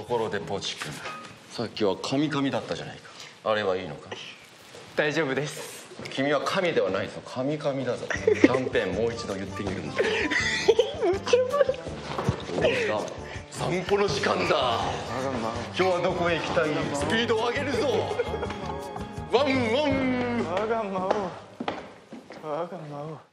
ところでポチ君。さっきはカミカミだったじゃないか。あれはいいのか？大丈夫です。君は神ではないぞ。カミカミだぞ。キャンペーンもう一度言ってみるんだ。どうした散歩の時間だ。今日はどこへ行きたい？スピードを上げるぞ。ワンワン。我が魔王我が魔王